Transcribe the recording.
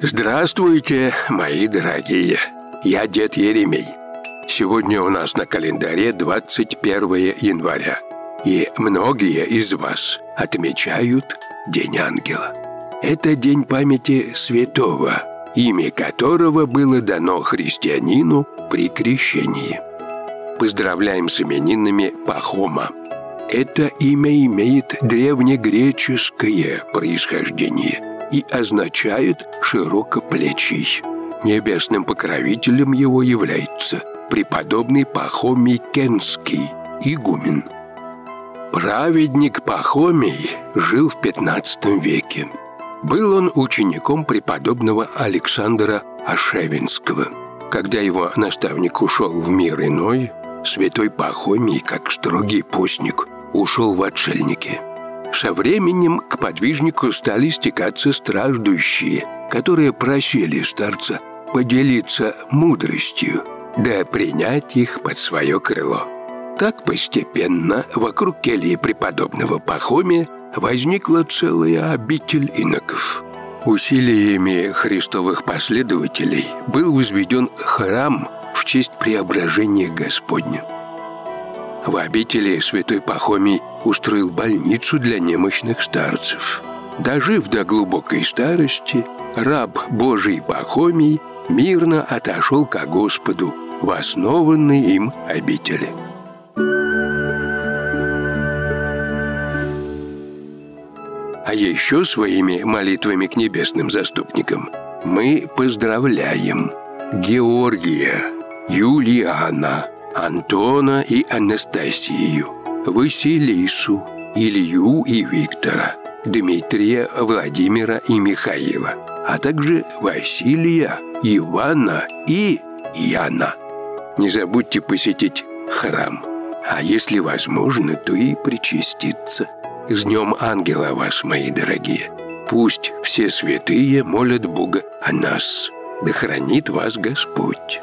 Здравствуйте, мои дорогие! Я дед Еремей. Сегодня у нас на календаре 21 января. И многие из вас отмечают День Ангела. Это день памяти святого, имя которого было дано христианину при крещении. Поздравляем с именинами Пахома. Это имя имеет древнегреческое происхождение – и означает «широкоплечий». Небесным покровителем его является преподобный Пахомий Кенский, игумен. Праведник Пахомий жил в XV веке. Был он учеником преподобного Александра Ашевинского. Когда его наставник ушел в мир иной, святой Пахомий, как строгий постник, ушел в отшельники – со временем к подвижнику стали стекаться страждущие, которые просили старца поделиться мудростью, да принять их под свое крыло. Так постепенно вокруг кельи преподобного Пахомия возникла целая обитель иноков. Усилиями христовых последователей был возведен храм в честь преображения Господня. В обители святой Пахомий устроил больницу для немощных старцев. Дожив до глубокой старости, раб Божий Пахомий мирно отошел ко Господу в основанной им обители. А еще своими молитвами к небесным заступникам мы поздравляем Георгия, Юлиана, Антона и Анастасию, Василису, Илью и Виктора, Дмитрия, Владимира и Михаила, а также Василия, Ивана и Яна. Не забудьте посетить храм, а если возможно, то и причаститься. С Днем Ангела вас, мои дорогие! Пусть все святые молят Бога о нас. Да хранит вас Господь!